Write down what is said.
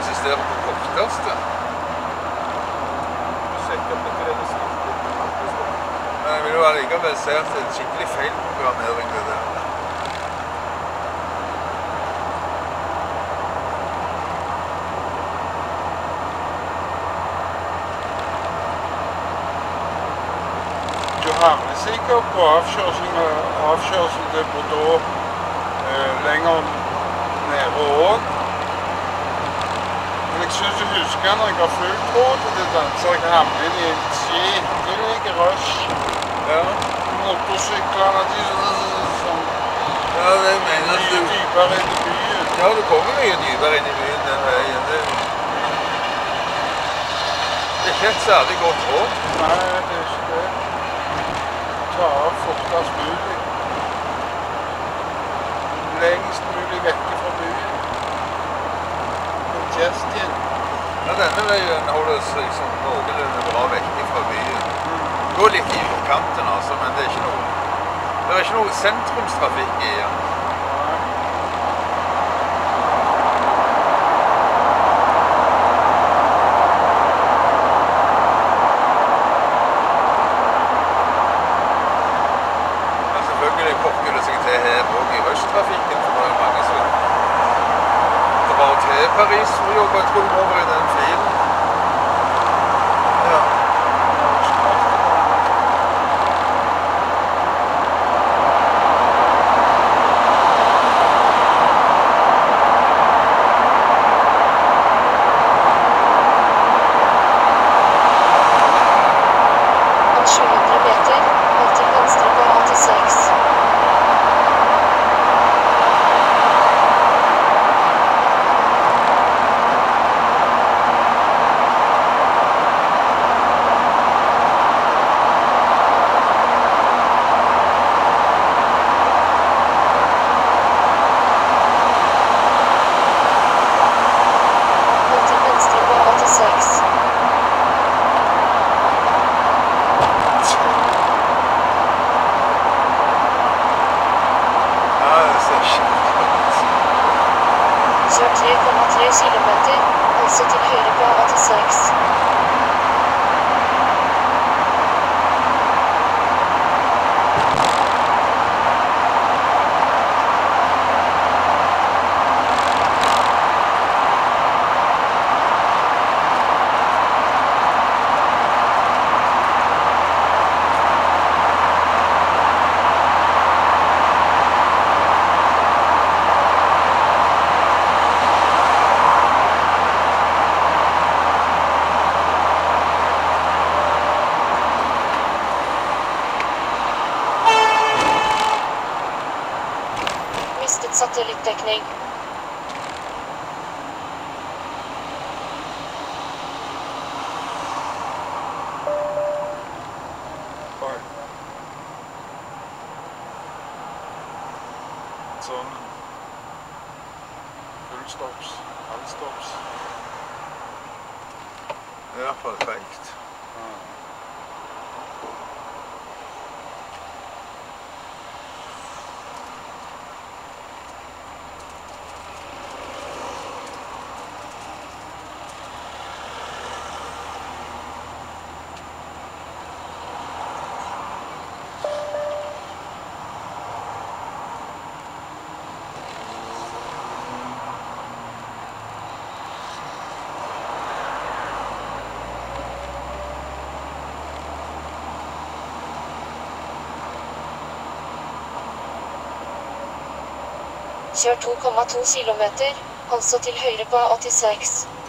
insistere på korteste. Er. Men jeg vil jo allikevel si at det er en skikkelig feilprogrammering det der. Du havner sikkert på avkjørselen avkjørsel til Bordeaux eh, lenger Jeg syns du husker når jeg har fulgt rådet til danser, jeg havner inn i en skikkelig rush. Ja, Motorsyklene de sånn ja det mener du mye dypere inn i byen. Ja, du kommer mye dypere inn i byen den veien. Det, det er ikke et særlig godt råd. Nei, det er ikke det. Ta av fortest mulig. Lengst mulig vekke fra byen. Justin. Ja, den är ju en, har du liksom någorlunda bra väck ifrån byen. Går lite i kanten alltså, men det är inte något. Det är inte något centrumstrafik i den. Men selvfølgelig korker det seg til her òg i rushtrafikken. for det er mange som about Paris, Rio, Bad Brücken, Oberen, Flehen. Mattias Ilomatti, Helse til høyre på AT6. satelliettechniek. Stops, handstops. Ja, perfect. Ah. Kjør 2,2 km, altså til høyre på A86.